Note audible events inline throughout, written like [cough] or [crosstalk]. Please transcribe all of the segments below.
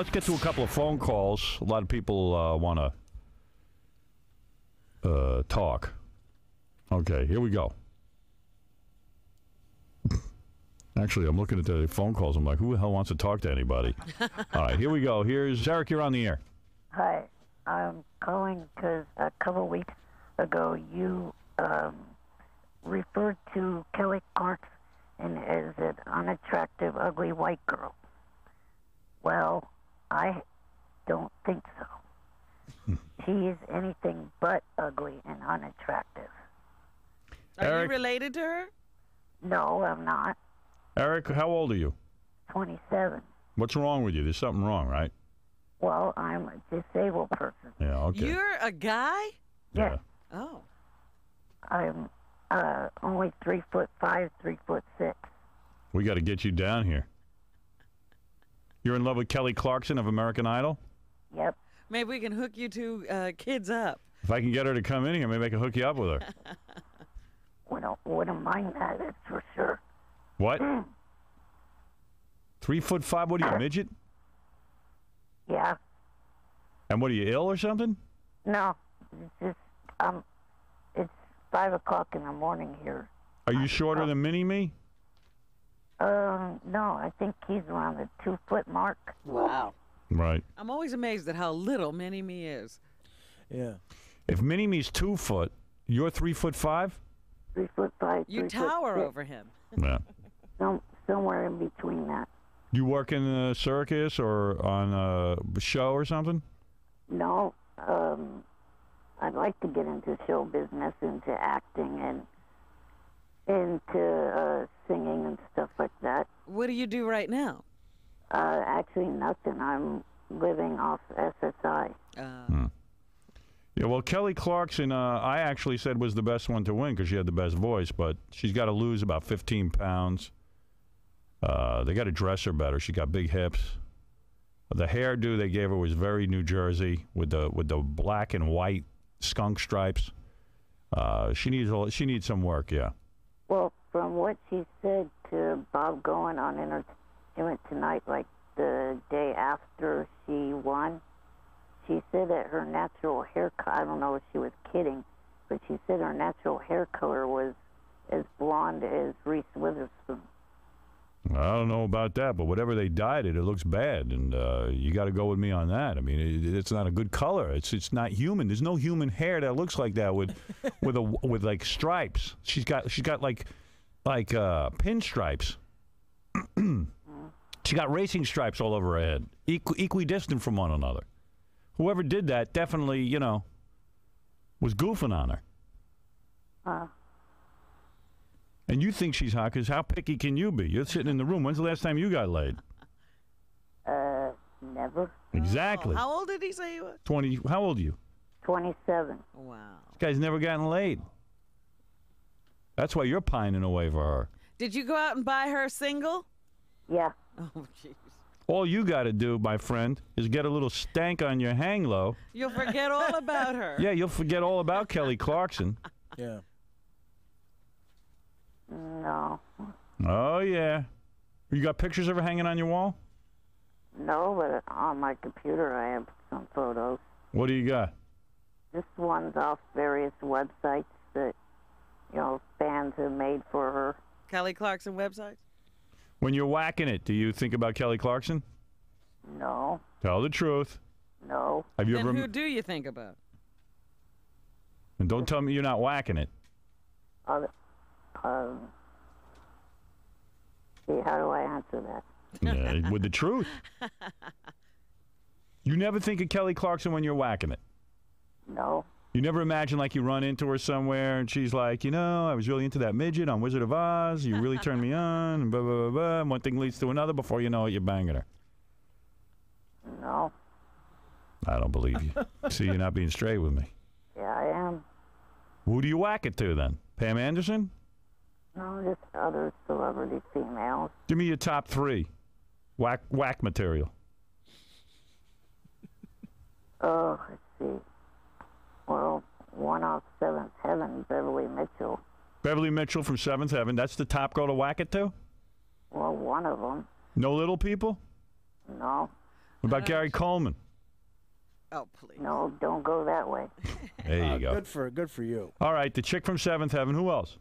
let's get to a couple of phone calls. A lot of people uh, want to uh, talk. Okay, here we go. [laughs] Actually, I'm looking at the phone calls. I'm like, who the hell wants to talk to anybody? [laughs] All right, here we go. Here's Eric. You're on the air. Hi, I'm calling because a couple weeks ago you um, referred to Kelly Clarkson as an unattractive, ugly white girl. Well, I don't think so. she is anything but ugly and unattractive. Are Eric? you related to her? No, I'm not. Eric, how old are you? 27. What's wrong with you? There's something wrong, right? Well, I'm a disabled person. Yeah, okay. You're a guy? yeah. Oh. I'm uh, only three foot five, three foot six. We got to get you down here. You're in love with Kelly Clarkson of American Idol? Yep. Maybe we can hook you two uh, kids up. If I can get her to come in here, maybe I can hook you up with her. [laughs] Wouldn't, wouldn't mind that, that's for sure. What? [clears throat] Three foot five? What are you, a midget? Yeah. And what are you, ill or something? No, it's just um, it's five o'clock in the morning here. Are you shorter than Mini Me? Um, no, I think he's around the two foot mark. Wow. Right. I'm always amazed at how little Mini Me is. Yeah. If Mini Me's two foot, you're three foot five? Three foot five. You tower over him. [laughs] Yeah. Some, somewhere in between that. You work in a circus or on a show or something? No, um, I'd like to get into show business, into acting, and into uh, singing and stuff like that. What do you do right now? Uh, actually, nothing. I'm living off SSI. Uh, Yeah, well, Kelly Clarkson, uh, I actually said was the best one to win because she had the best voice, but she's got to lose about 15 pounds. Uh, they got to dress her better. She got big hips. The hairdo they gave her was very New Jersey with the with the black and white skunk stripes. Uh, she needs a, she needs some work. Yeah. Well, from what she said to Bob Goen on Entertainment Tonight, like the day after she won, she said that her natural hair co- I don't know if she was kidding, but she said her natural hair color was as blonde as Reese Witherspoon. I don't know about that, but whatever they dyed it, it looks bad, and uh, you got to go with me on that. I mean, it, it's not a good color. It's it's not human. There's no human hair that looks like that with [laughs] with a with like stripes. She's got she's got like like uh, pinstripes. [clears throat] she got racing stripes all over her head, equi- equidistant from one another. Whoever did that definitely, you know, was goofing on her. Uh, And you think she's hot because how picky can you be? You're sitting in the room. When's the last time you got laid? [laughs] uh, never. Exactly. how old did he say he was? 20. How old are you? 27. Wow. This guy's never gotten laid. That's why you're pining away for her. Did you go out and buy her a single? Yeah. Oh, jeez. All you got to do, my friend, is get a little stank on your hang low. You'll forget all about her. Yeah, you'll forget all about Kelly Clarkson. Yeah. No. Oh, yeah. You got pictures of her hanging on your wall? No, but on my computer I have some photos. What do you got? This one's off various websites that, you know, fans have made for her. Kelly Clarkson websites? When you're whacking it, do you think about Kelly Clarkson? No, Tell the truth. no. Have you Then ever? who do you think about? and don't tell me you're not whacking it. Um, see, how do I answer that? Yeah, with the truth. [laughs] You never think of Kelly Clarkson when you're whacking it. No, You never imagine like you run into her somewhere and she's like, you know, I was really into that midget on Wizard of Oz. You really turned me on. And blah, blah, blah, blah. And one thing leads to another. Before you know it, you're banging her. no. I don't believe you. [laughs] See, you're not being straight with me. Yeah, I am. Who do you whack it to then? Pam Anderson? No, just other celebrity females. Give me your top three. Whack, whack material. Oh, let's see. Well, one off Seventh Heaven, Beverly Mitchell. Beverly Mitchell from Seventh Heaven. That's the top girl to whack it to? Well, one of them. No little people? No. What about Gary Coleman? Oh, please. No, don't go that way. There you Uh, go. Good for good for you. All right, the chick from Seventh Heaven. Who else?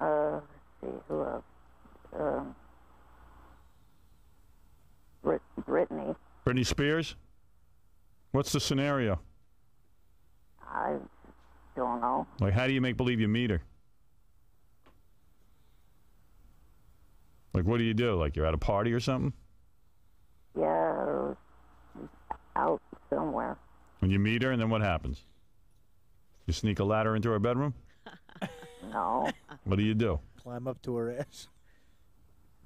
Uh, let's see, who else? Um, Brit- Brittany. Britney Spears. What's the scenario? I don't know. Like, how do you make believe you meet her? Like, what do you do? Like, you're at a party or something? Yeah, out somewhere. And you meet her, and then what happens? You sneak a ladder into her bedroom? [laughs] No, What do you do? Climb up to her [laughs] ass.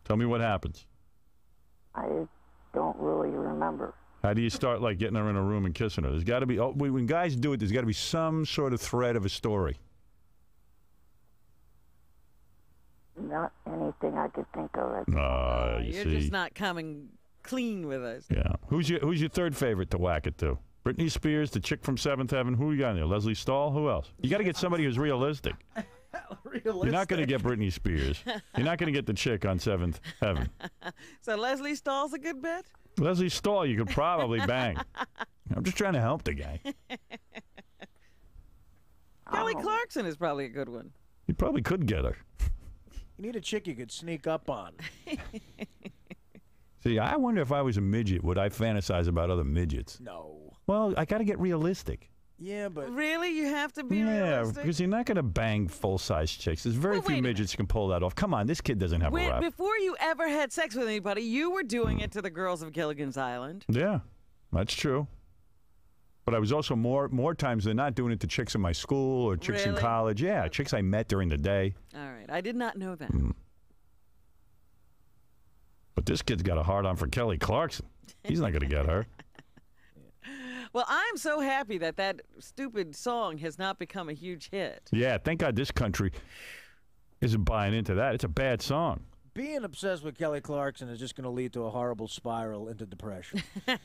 Tell me what happens. I don't really remember. How do you start, like, getting her in a room and kissing her? There's got to be, oh, when when guys do it, there's got to be some sort of thread of a story. Not anything I could think of. At Uh, you You're see. just not coming clean with us. Yeah. Who's your Who's your third favorite to whack it to? Britney Spears, the chick from Seventh Heaven. Who you got in there? Lesley Stahl. Who else? You got to get somebody who's realistic. [laughs] You're not going to get Britney Spears. You're not going to get the chick on Seventh Heaven. [laughs] So Lesley Stahl's a good bet? Lesley Stahl, you could probably bang. [laughs] I'm just trying to help the guy. Kelly Oh. Clarkson is probably a good one. You probably could get her. You need a chick you could sneak up on. See, I wonder if I was a midget, would I fantasize about other midgets? No. Well, I got to get realistic. Yeah, but Really? You have to be Yeah, realistic? because you're not going to bang full size chicks. There's very Well, few a midgets who can pull that off. Come on, this kid doesn't have When- a rap. before you ever had sex with anybody, you were doing it to the girls of Gilligan's Island. Yeah, that's true. But I was also more more times than not doing it to chicks in my school or chicks in Really? college. Yeah, chicks I met during the day. All right. I did not know that. Mm. But this kid's got a hard on for Kelly Clarkson. He's not going to get her. [laughs] Well, I'm so happy that that stupid song has not become a huge hit. Yeah, thank God this country isn't buying into that. It's a bad song. being obsessed with Kelly Clarkson is just going to lead to a horrible spiral into depression. [laughs]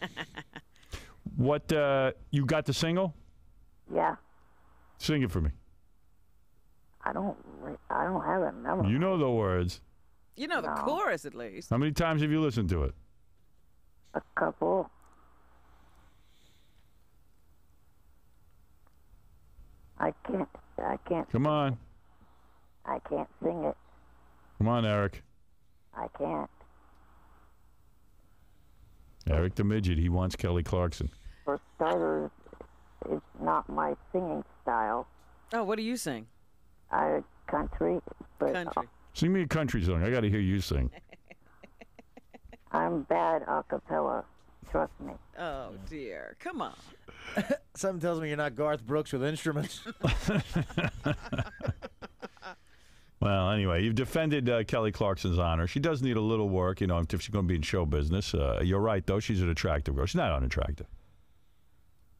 What uh, you got the single? yeah, Sing it for me. I don't. I don't have it memorized. You know the words. You know the No. chorus at least. How many times have you listened to it? A couple. I can't. I can't. Come on. I can't sing it. Come on, Eric. I can't. Eric the Midget, he wants Kelly Clarkson. For starters, it's not my singing style. Oh, what do you sing? I country, but uh, Country. Sing me a country song. I got to hear you sing. I'm bad a cappella. Trust me. Oh dear. Come on. [laughs] Something tells me you're not Garth Brooks with instruments. [laughs] Well, anyway, you've defended uh, Kelly Clarkson's honor. She does need a little work, you know, if she's going to be in show business. Uh, you're right, though. She's an attractive girl. She's not unattractive.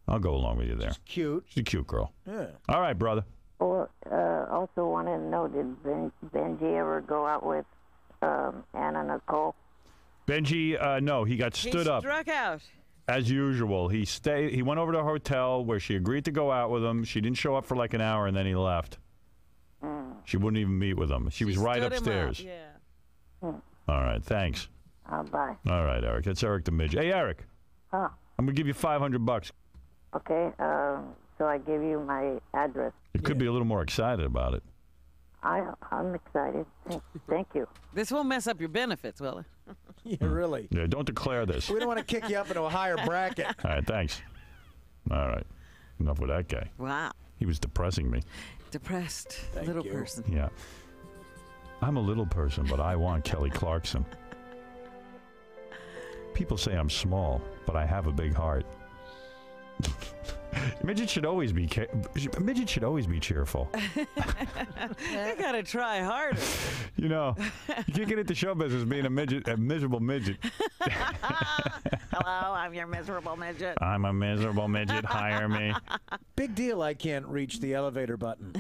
I'll go along with you there. She's cute. She's a cute girl. Yeah. All right, brother. Or uh, also wanted to know, did ben, Benji ever go out with um, Anna Nicole? Benji, uh, no, he got He stood up struck out. As usual. He stayed. He went over to a hotel where she agreed to go out with him. She didn't show up for like an hour, and then he left. She wouldn't even meet with him. She was right stood him up, upstairs. Yeah. All right, thanks. Uh, bye. All right, Eric. That's Eric the midget. Hey, Eric, Huh. I'm gonna give you 500 bucks. Okay. Um, so I give you my address. You could be a little more excited about it. I I'm excited. Thank, thank you. [laughs] This won't mess up your benefits, will it? [laughs] Yeah, really. Yeah, don't declare this. We don't want to kick you up into a higher bracket. [laughs] All right, thanks. All right. Enough with that guy. Wow. He was depressing me. Depressed Thank little you. person. Yeah. I'm a little person, but I want Kelly Clarkson. People say I'm small, but I have a big heart. Midget should always be ca- midget should always be cheerful. [laughs] You gotta try harder. You know, you can't get into show business being a midget, a miserable midget. [laughs] Hello, I'm your miserable midget. I'm a miserable midget. Hire me. [laughs] Big deal I can't reach the elevator button.